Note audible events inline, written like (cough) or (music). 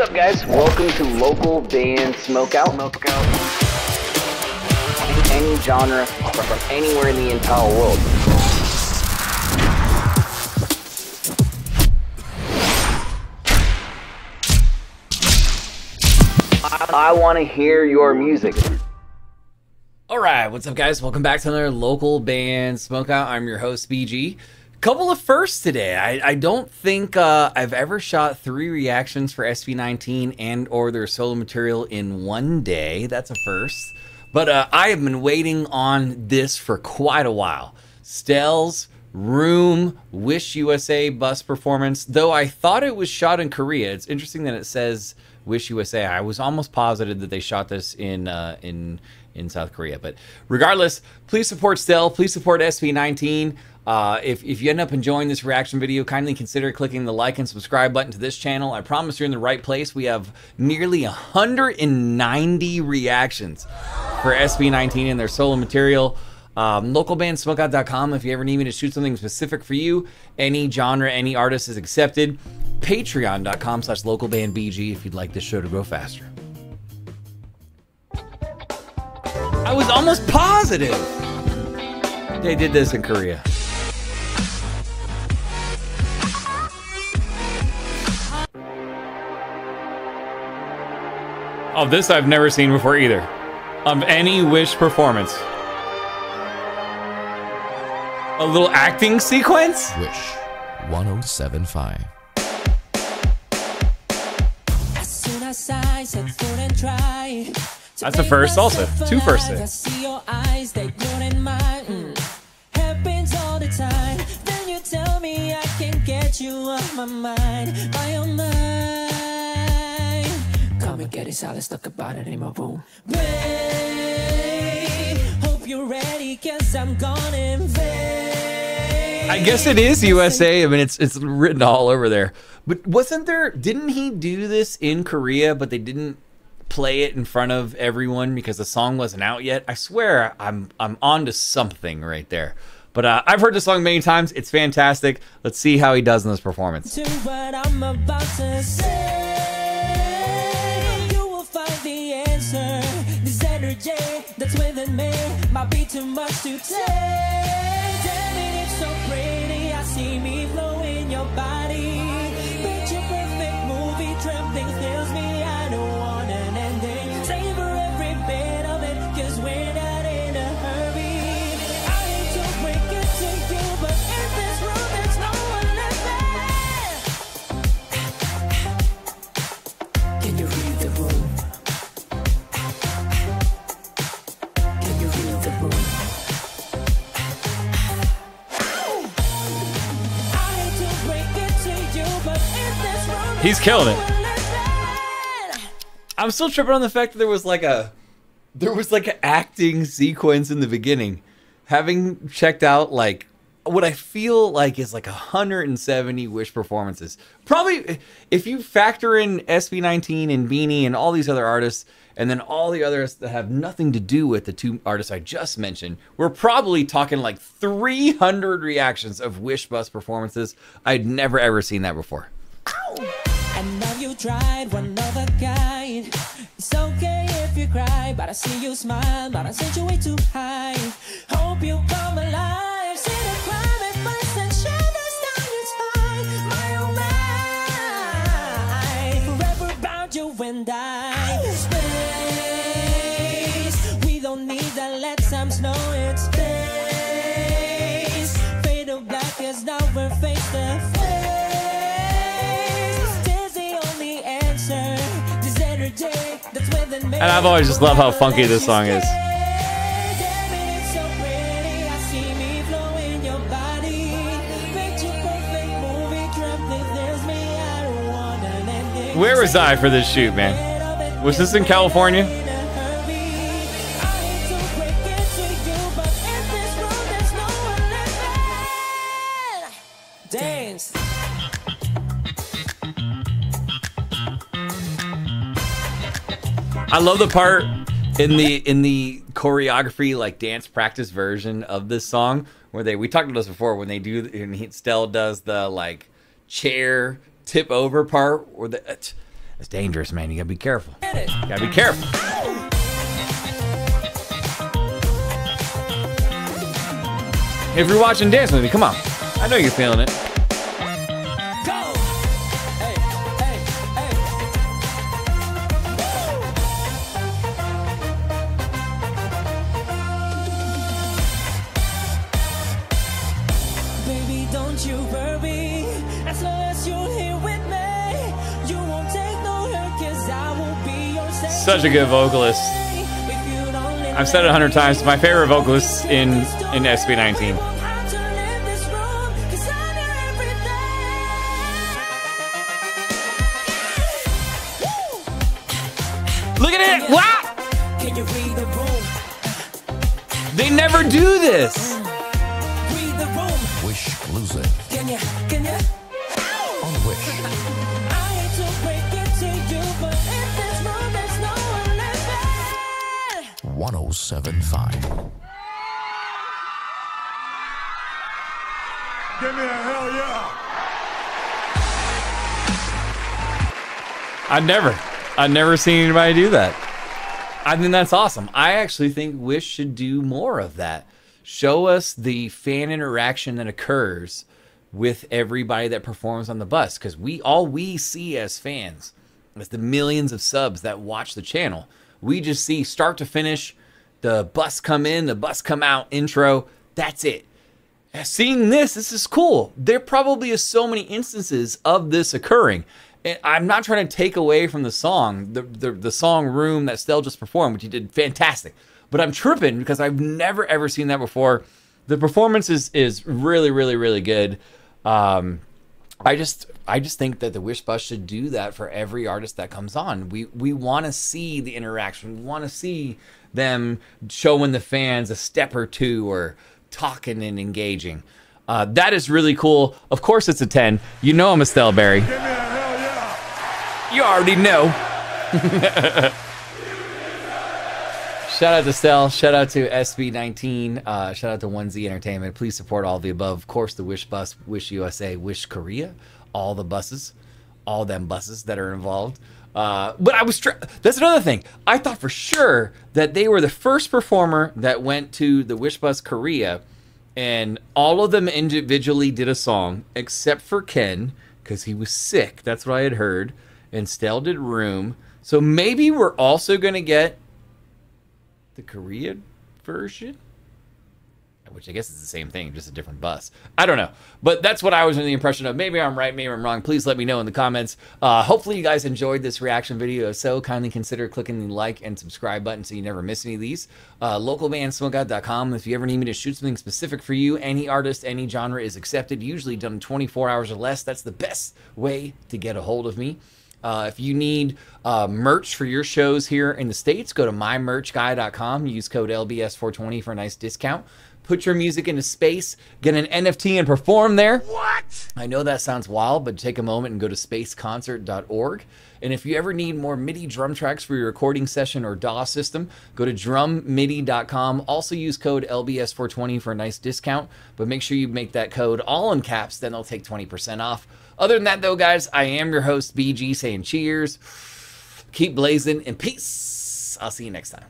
What's up, guys? Welcome to Local Band Smokeout. Smokeout. Any genre from anywhere in the entire world. I, I want to hear your music. All right, what's up, guys? Welcome back to another local band smokeout. I'm your host, BG. Couple of firsts today. I, I don't think uh, I've ever shot three reactions for SB19 and or their solo material in one day. That's a first. But uh, I have been waiting on this for quite a while. Stell's Room Wish USA bus performance. Though I thought it was shot in Korea. It's interesting that it says Wish USA. I was almost positive that they shot this in uh, in in South Korea. But regardless, please support Stell. Please support SB19. Uh, if, if you end up enjoying this reaction video, kindly consider clicking the like and subscribe button to this channel. I promise you're in the right place. We have nearly 190 reactions for SB19 and their solo material. Um, localbandsmokeout.com if you ever need me to shoot something specific for you. Any genre, any artist is accepted. Patreon.com slash localbandbg if you'd like this show to grow faster. I was almost positive they did this in Korea. Oh, this I've never seen before either. Of any Wish performance. A little acting sequence? Wish 1075. That's the first also. Two first I see your eyes, they glowing mine. Mm. Happens all the time. Then you tell me I can get you off my mind. My own mind. Come and get so let's talk about it anymore. Boom. Babe, hope you're ready, cause I'm gonna invade. I guess it is USA. I mean, it's it's written all over there. But wasn't there? Didn't he do this in Korea? But they didn't play it in front of everyone because the song wasn't out yet. I swear, I'm I'm onto something right there. But uh, I've heard the song many times. It's fantastic. Let's see how he does in this performance. Might be too much to take. Damn it, it's so pretty. I see me flow in your body. He's killing it. I'm still tripping on the fact that there was like a there was like an acting sequence in the beginning. Having checked out like what I feel like is like 170 Wish performances. Probably if you factor in SB19 and BINI and all these other artists and then all the others that have nothing to do with the two artists I just mentioned, we're probably talking like 300 reactions of Wish Bus performances. I'd never ever seen that before. I know you tried one other kind. It's okay if you cry, but I see you smile, but I sent you way too high. Hope you come alive. See the crime And I've always just loved how funky this song is. Where was I for this shoot, man? Was this in California? I love the part in the in the choreography like dance practice version of this song where they we talked about this before when they do and he, Stell does the like chair tip over part where the It's dangerous, man. You gotta be careful. you Gotta be careful. If you're watching Dance with me, come on. I know you're feeling it. Such a good vocalist. I've said it a hundred times. My favorite vocalist in in SB19. Look at it! Room? They never do this. 1075. Give me a hell yeah. I've never, I've never seen anybody do that. I think that's awesome. I actually think Wish should do more of that. Show us the fan interaction that occurs with everybody that performs on the bus, because we all we see as fans is the millions of subs that watch the channel. We just see start to finish, the bus come in, the bus come out, intro. That's it seeing this, this is cool. There probably is so many instances of this occurring. And I'm not trying to take away from the song, the, the, the song Room that Stell just performed, which he did fantastic. But I'm tripping because I've never ever seen that before. The performance is is really, really, really good. Um, I just I just think that the Wish Bus should do that for every artist that comes on. We we want to see the interaction. We want to see them showing the fans a step or two or talking and engaging. Uh, that is really cool. Of course, it's a 10. You know I'm Estelle Berry. Give me a hell yeah. You already know. (laughs) shout out to Stell. Shout out to SB19. Uh, shout out to 1Z Entertainment. Please support all the above. Of course, the Wish Bus, Wish USA, Wish Korea, all the buses, all them buses that are involved. Uh, but I was tr- that's another thing. I thought for sure that they were the first performer that went to the Wish Bus Korea, and all of them individually did a song except for Ken because he was sick. That's what I had heard. And Stell did Room. So maybe we're also gonna get the Korean version which I guess is the same thing, just a different bus. I don't know, but that's what I was under the impression of. Maybe I'm right, maybe I'm wrong. Please let me know in the comments. Uh, hopefully, you guys enjoyed this reaction video. If so, kindly consider clicking the like and subscribe button so you never miss any of these. Uh, localbandsmokeout.com. If you ever need me to shoot something specific for you, any artist, any genre is accepted. Usually done 24 hours or less. That's the best way to get a hold of me. Uh, if you need uh, merch for your shows here in the States, go to mymerchguy.com. Use code LBS420 for a nice discount. Put your music into space, get an NFT and perform there. What? I know that sounds wild, but take a moment and go to spaceconcert.org. And if you ever need more MIDI drum tracks for your recording session or DAW system, go to drummidi.com. Also use code LBS420 for a nice discount, but make sure you make that code all in caps, then they'll take 20% off. Other than that, though, guys, I am your host, BG, saying cheers, keep blazing, and peace. I'll see you next time.